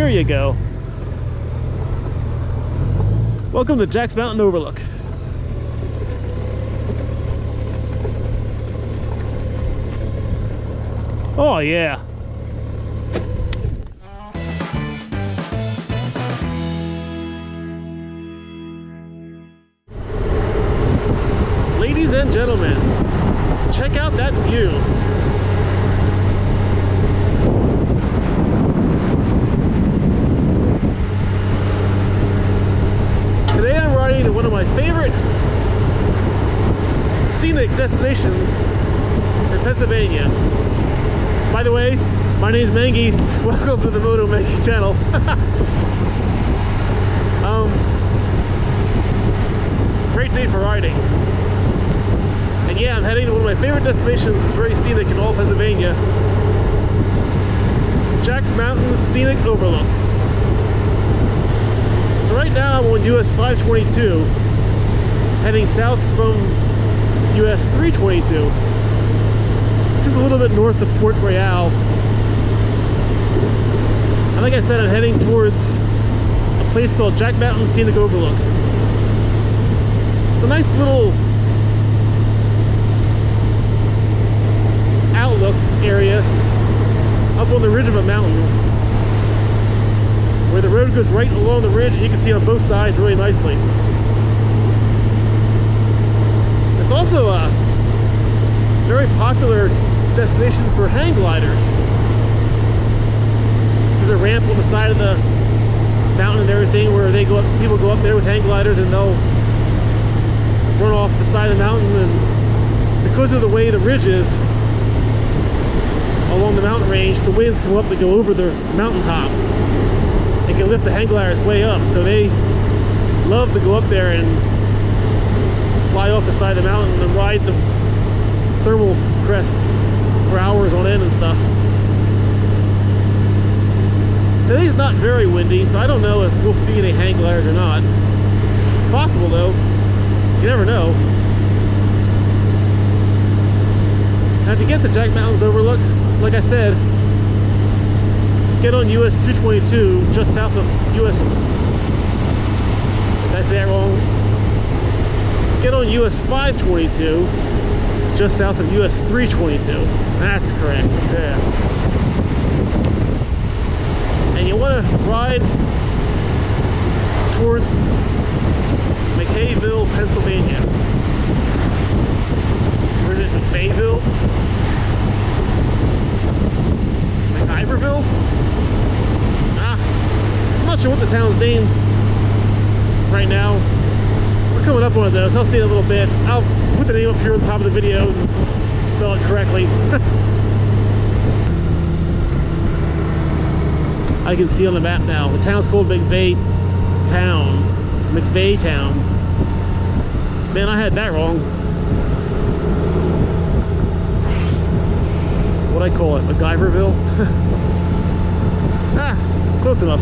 Here you go. Welcome to Jack's Mountain Overlook. Oh yeah. Ladies and gentlemen, check out that view. To one of my favorite scenic destinations in Pennsylvania. By the way, my name's Mengy. Welcome to the Moto Mengy channel. um, great day for riding. And yeah, I'm heading to one of my favorite destinations. It's very scenic in all Pennsylvania. Jack Mountain Scenic Overlook. Right now I'm on US 522, heading south from US 322, just a little bit north of Port Royal. And like I said, I'm heading towards a place called Jack Mountain Scenic Overlook. It's a nice little outlook area up on the ridge of a mountain where the road goes right along the ridge and you can see on both sides really nicely. It's also a very popular destination for hang gliders. There's a ramp on the side of the mountain and everything where they go up, people go up there with hang gliders and they'll run off the side of the mountain and because of the way the ridge is along the mountain range, the winds come up and go over the mountaintop and can lift the hang gliders way up. So they love to go up there and fly off the side of the mountain and ride the thermal crests for hours on end and stuff. Today's not very windy, so I don't know if we'll see any hang gliders or not. It's possible though. You never know. Now to get the Jack Mountains Overlook, like I said, get on US 222 just south of US. Did I say that wrong? Get on US 522 just south of US 322. That's correct. Yeah. And you want to ride towards McKayville, Pennsylvania. Or is it McVayville? McIverville? Sure what the town's named right now. We're coming up one of those. I'll see it in a little bit. I'll put the name up here on the top of the video and spell it correctly. I can see on the map now. The town's called McVeigh Town. McVeytown. Man, I had that wrong. What I call it, MacGyverville? ah, close enough.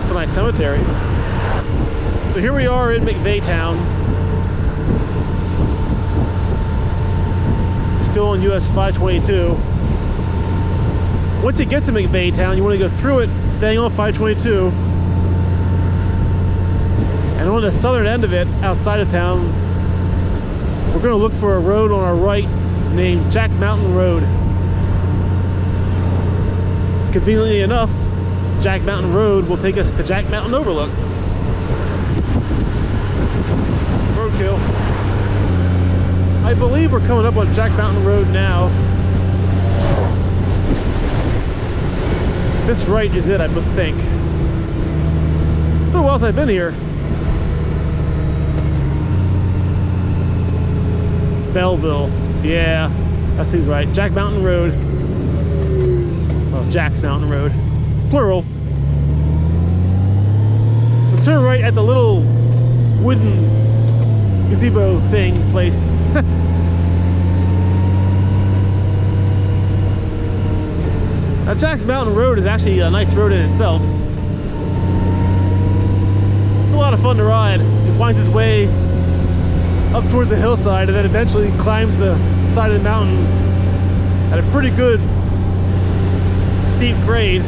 It's a nice cemetery. So here we are in McVeytown. Still on US 522. Once you get to McVeytown, you want to go through it, staying on 522. And on the southern end of it, outside of town, we're going to look for a road on our right named Jack Mountain Road. Conveniently enough, Jack Mountain Road will take us to Jack Mountain Overlook. Roadkill. I believe we're coming up on Jack Mountain Road now. This right is it, I think. It's been a while since I've been here. Belleville. Yeah, that seems right. Jack Mountain Road. Well, Jack's Mountain Road. Plural. So turn right at the little wooden gazebo thing place. now Jack's Mountain Road is actually a nice road in itself. It's a lot of fun to ride. It winds its way up towards the hillside and then eventually climbs the side of the mountain at a pretty good steep grade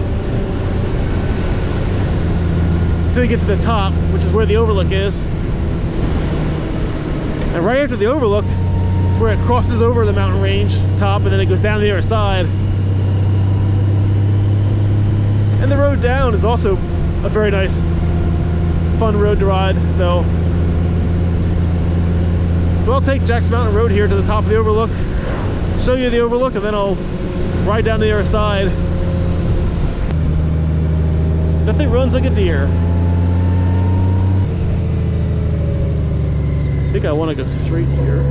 until you get to the top, which is where the overlook is. And right after the overlook it's where it crosses over the mountain range top and then it goes down the other side. And the road down is also a very nice, fun road to ride. So, so I'll take Jack's Mountain Road here to the top of the overlook, show you the overlook, and then I'll ride down the other side. Nothing runs like a deer. Think I want to go straight here.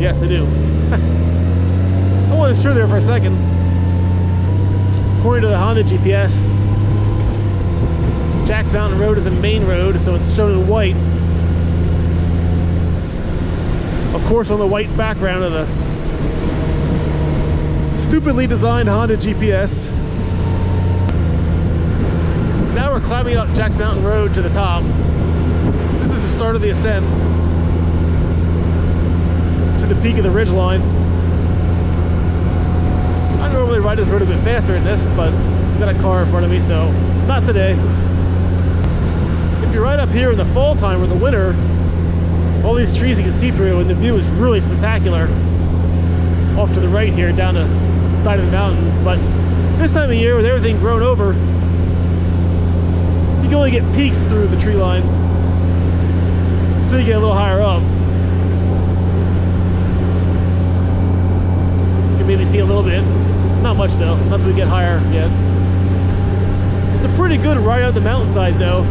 Yes, I do. I wasn't sure there for a second. According to the Honda GPS, Jack's Mountain Road is a main road, so it's shown in white. Of course, on the white background of the stupidly designed Honda GPS. Now we're climbing up Jack's Mountain Road to the top. This is the start of the ascent the peak of the ridge line. I normally ride this road a bit faster than this, but I've got a car in front of me, so not today if you're right up here in the fall time or the winter, all these trees you can see through and the view is really spectacular off to the right here down the side of the mountain. But this time of year with everything grown over, you can only get peeks through the tree line until you get a little higher up. You can maybe see a little bit. Not much though, not until we get higher yet. It's a pretty good ride up the mountainside though.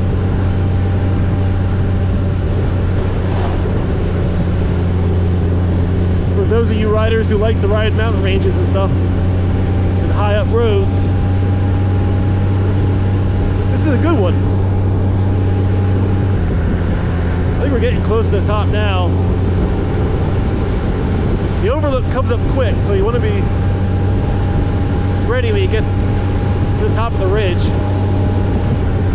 For those of you riders who like to ride mountain ranges and stuff and high up roads this is a good one I think we're getting close to the top now overlook comes up quick so you want to be ready when you get to the top of the ridge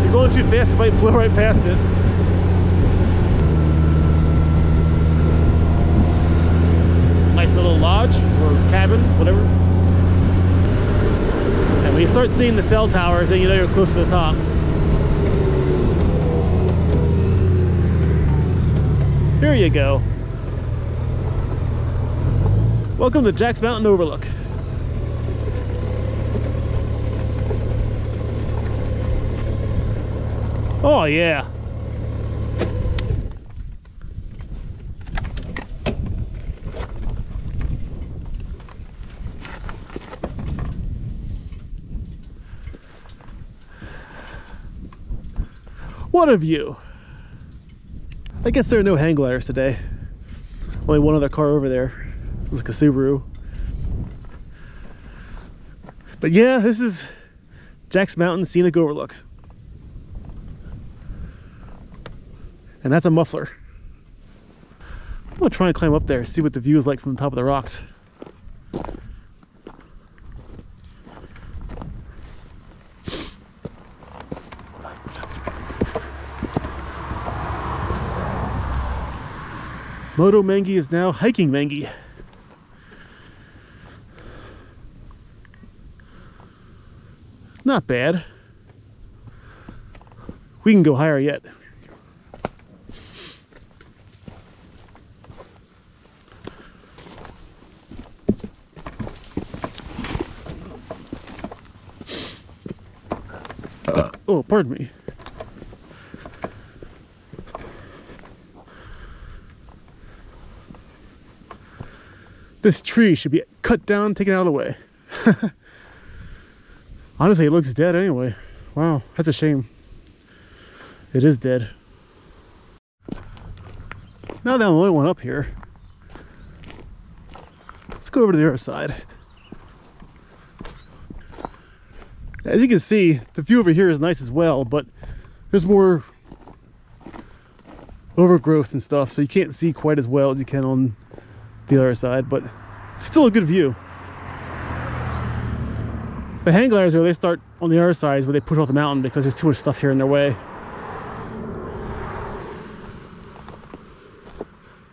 you're going too fast it might blow right past it nice little lodge or cabin, whatever. And when you start seeing the cell towers, then you know you're close to the top. Here you go. Welcome to Jack's Mountain Overlook. Oh yeah. What a view. I guess there are no hang gliders today. Only one other car over there. Looks like a Subaru. But yeah, this is Jack's Mountain Scenic Overlook. And that's a muffler. I'm gonna try and climb up there, see what the view is like from the top of the rocks. Moto Mengy is now hiking Mengy. Not bad. We can go higher yet. Uh, oh, pardon me. This tree should be cut down, taken out of the way. Honestly, it looks dead anyway. Wow, that's a shame. It is dead. Now that I'm the only one up here, let's go over to the other side. As you can see, the view over here is nice as well, but there's more overgrowth and stuff, so you can't see quite as well as you can on the other side, but still a good view. The hang gliders, though, they start on the other side where they push off the mountain because there's too much stuff here in their way.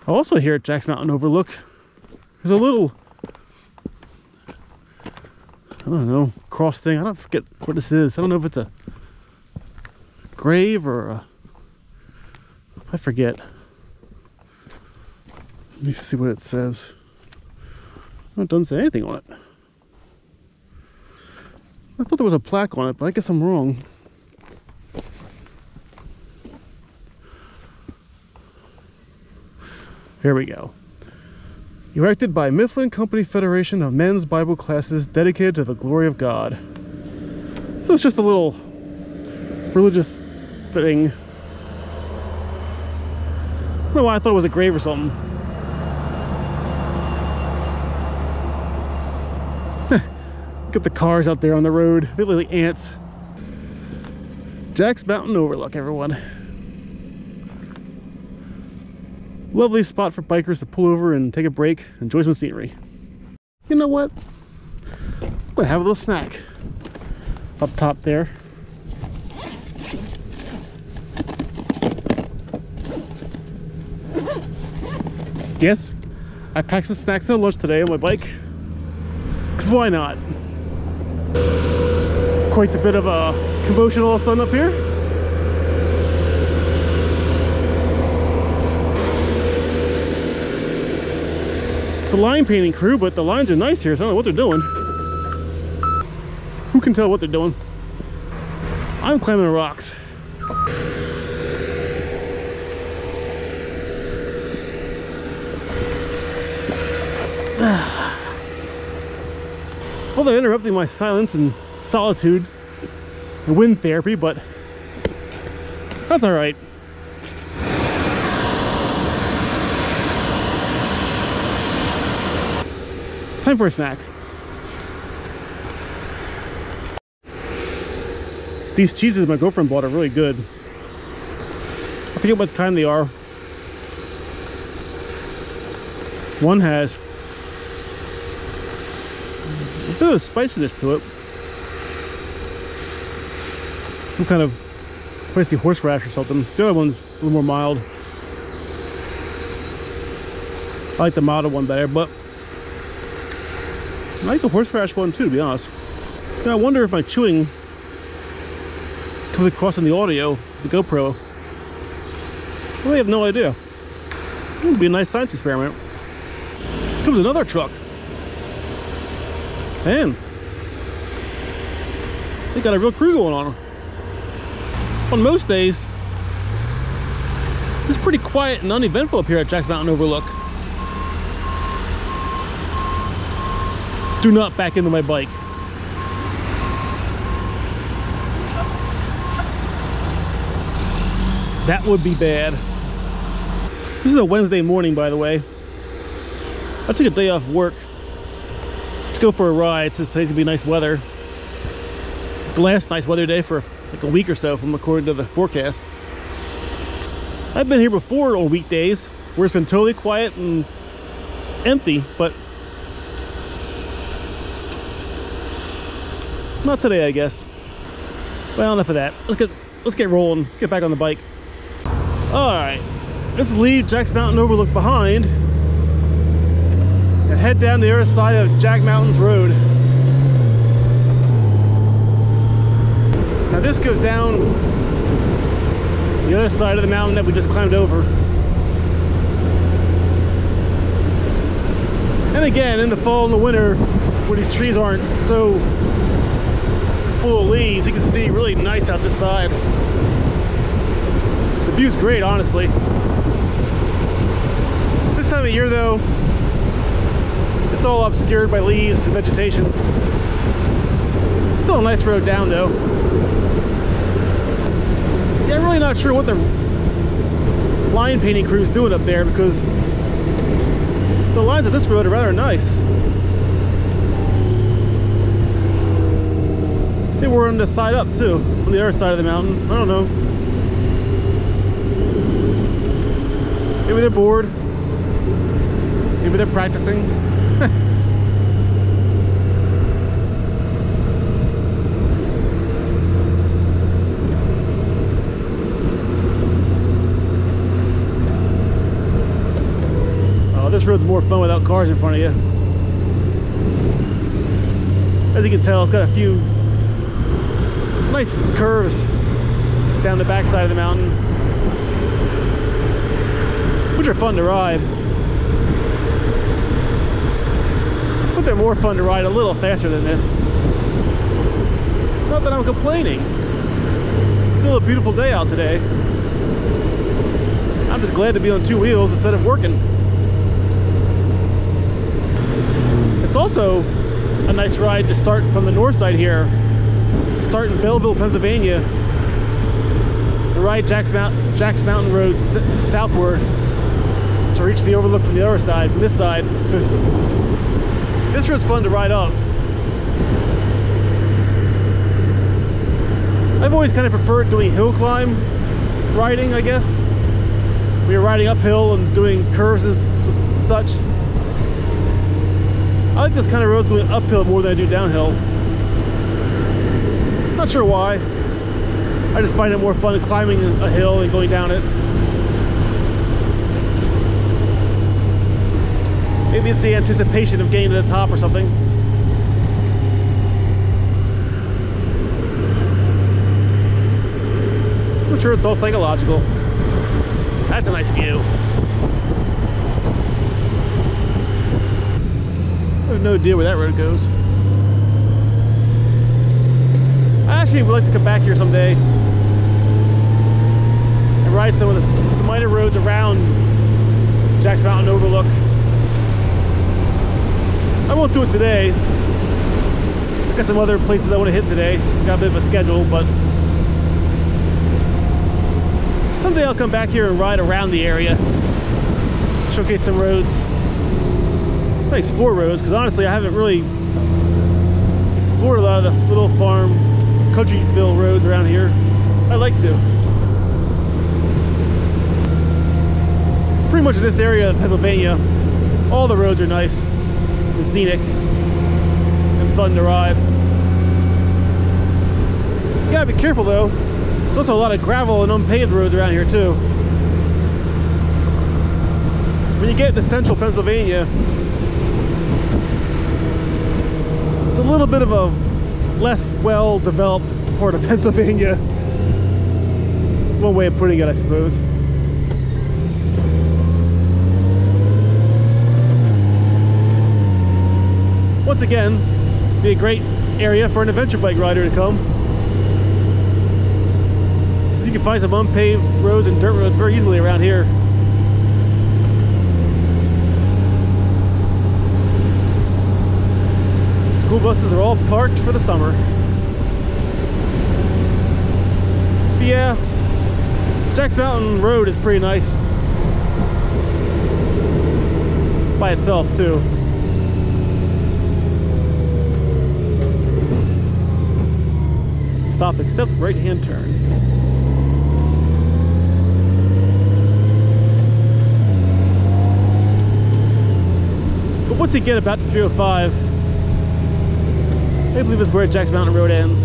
I also here at Jack's Mountain Overlook, there's a little, I don't know, cross thing. I don't forget what this is. I don't know if it's a grave or a, I forget. Let me see what it says. It doesn't say anything on it. I thought there was a plaque on it, but I guess I'm wrong. Here we go. Erected by Mifflin County Federation of Men's Bible Classes dedicated to the glory of God. So it's just a little religious thing. I don't know why I thought it was a grave or something. Look at the cars out there on the road. They look like ants. Jack's Mountain Overlook, everyone. Lovely spot for bikers to pull over and take a break, enjoy some scenery. You know what? I'm gonna have a little snack up top there. Yes, I packed some snacks and lunch today on my bike. Because why not? Quite a bit of a commotion all of a sudden up here. It's a line painting crew, but the lines are nice here, so I don't know what they're doing. Who can tell what they're doing? I'm climbing the rocks. Ah. Well, they're interrupting my silence and solitude and wind therapy, but that's all right. Time for a snack. These cheeses my girlfriend bought are really good. I forget what kind they are. One has a bit of spiciness to it. Some kind of spicy horseradish or something. The other one's a little more mild. I like the milder one better, but I like the horseradish one too, to be honest. I wonder if my chewing comes across in the audio, the GoPro. I really have no idea. It would be a nice science experiment. Comes another truck. Man, they got a real crew going on. On most days, it's pretty quiet and uneventful up here at Jack's Mountain Overlook. Do not back into my bike. That would be bad. This is a Wednesday morning, by the way. I took a day off work to go for a ride since today's gonna be nice weather. The last nice weather day for like a week or so from according to the forecast. I've been here before on weekdays where it's been totally quiet and empty, but not today, I guess. Well, enough of that. Let's get let's get rolling. Let's get back on the bike. All right, let's leave Jack's Mountain Overlook behind and head down the other side of Jack Mountains Road. Now this goes down the other side of the mountain that we just climbed over. And again, in the fall and the winter, where these trees aren't so full of leaves, you can see really nice out this side. The view's great, honestly. This time of year, though, it's all obscured by leaves and vegetation. Still a nice road down, though. Yeah, I'm really not sure what the line painting crew's doing up there because the lines of this road are rather nice. They were on the side up too, on the other side of the mountain. I don't know. Maybe they're bored. Maybe they're practicing. Oh, road's more fun without cars in front of you. As you can tell, it's got a few nice curves down the backside of the mountain, which are fun to ride. But they're more fun to ride a little faster than this. Not that I'm complaining. It's still a beautiful day out today. I'm just glad to be on two wheels instead of working. It's also a nice ride to start from the north side here. Start in Belleville, Pennsylvania. And ride Jack's, Mount Jack's Mountain Road southward to reach the overlook from the other side, from this side. This road's fun to ride up. I've always kind of preferred doing hill climb riding, I guess. We are riding uphill and doing curves and such. I like this kind of roads going uphill more than I do downhill. Not sure why. I just find it more fun climbing a hill and going down it. Maybe it's the anticipation of getting to the top or something. I'm sure it's all psychological. That's a nice view. I have no idea where that road goes. I actually would like to come back here someday and ride some of the minor roads around Jack's Mountain Overlook. I won't do it today. I got some other places I want to hit today. Got a bit of a schedule, but someday I'll come back here and ride around the area. Showcase some roads. Not explore roads, because honestly I haven't really explored a lot of the little farm countryville roads around here. I like to. It's pretty much this area of Pennsylvania. All the roads are nice and scenic and fun to ride. You gotta be careful though. There's also a lot of gravel and unpaved roads around here too. When you get into central Pennsylvania, it's a little bit of a less well-developed part of Pennsylvania. One way of putting it, I suppose. Once again, be a great area for an adventure bike rider to come. You can find some unpaved roads and dirt roads very easily around here. School buses are all parked for the summer. But yeah, Jack's Mountain Road is pretty nice. By itself too. Stop except right hand turn. But it get about the 305? I believe it's where Jack's Mountain Road ends.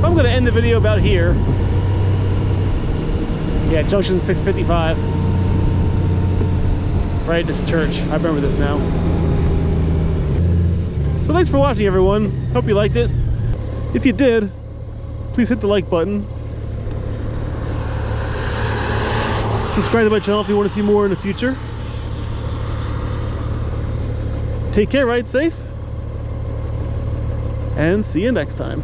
So I'm going to end the video about here. Yeah, junction 655. Right, this church. I remember this now. So thanks for watching, everyone. Hope you liked it. If you did, please hit the like button. Subscribe to my channel if you want to see more in the future. Take care, ride safe, and see you next time.